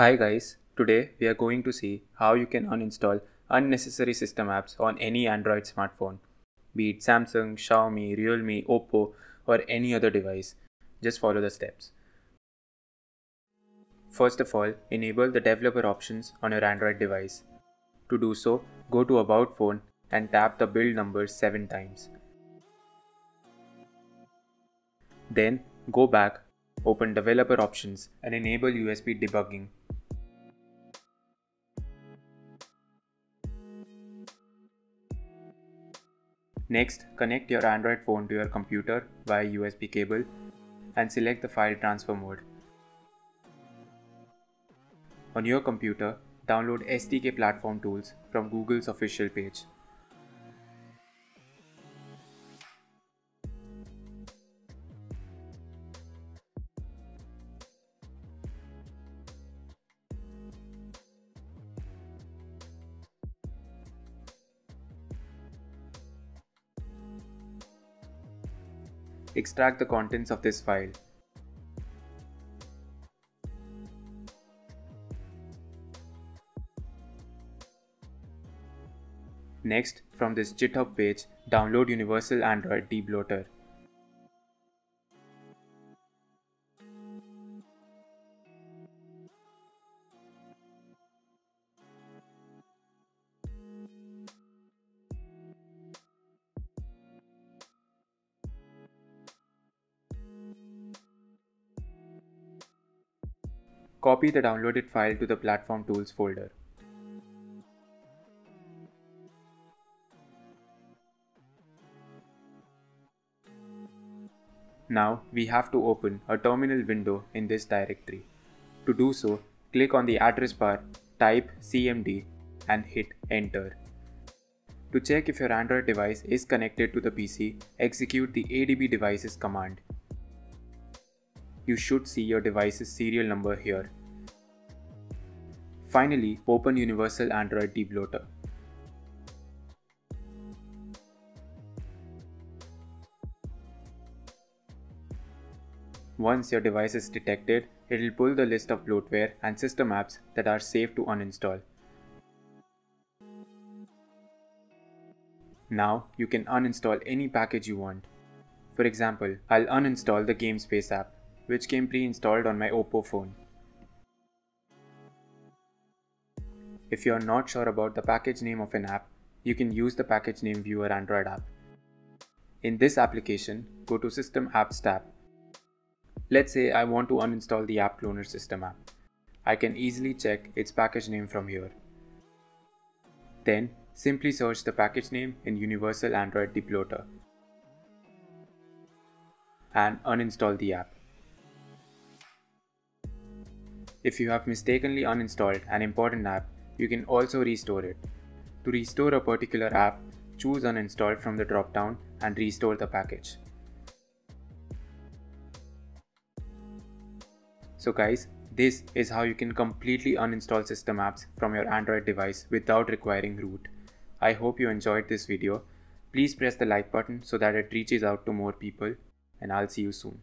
Hi guys, today we are going to see how you can uninstall unnecessary system apps on any Android smartphone, be it Samsung, Xiaomi, Realme, Oppo or any other device. Just follow the steps. First of all, enable the developer options on your Android device. To do so, go to About Phone and tap the build number 7 times. Then go back, open developer options and enable USB debugging Next, connect your Android phone to your computer via USB cable and select the file transfer mode. On your computer, download SDK platform tools from Google's official page. Extract the contents of this file. Next, from this GitHub page, download Universal Android Debloater. Copy the downloaded file to the Platform Tools folder. Now we have to open a terminal window in this directory. To do so, click on the address bar, type cmd and hit enter. To check if your Android device is connected to the PC, execute the adb devices command you should see your device's serial number here. Finally, open Universal Android Debloater. Once your device is detected, it will pull the list of bloatware and system apps that are safe to uninstall. Now you can uninstall any package you want. For example, I'll uninstall the GameSpace app which came pre-installed on my Oppo phone. If you are not sure about the package name of an app, you can use the package name viewer Android app. In this application, go to System Apps tab. Let's say I want to uninstall the App Cloner system app. I can easily check its package name from here. Then, simply search the package name in Universal Android Debloater and uninstall the app. If you have mistakenly uninstalled an important app, you can also restore it. To restore a particular app, choose uninstall from the dropdown and restore the package. So guys, this is how you can completely uninstall system apps from your Android device without requiring root. I hope you enjoyed this video. Please press the like button so that it reaches out to more people and I'll see you soon.